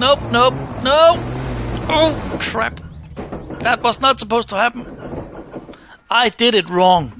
nope, nope, no! Oh, crap. That was not supposed to happen. I did it wrong.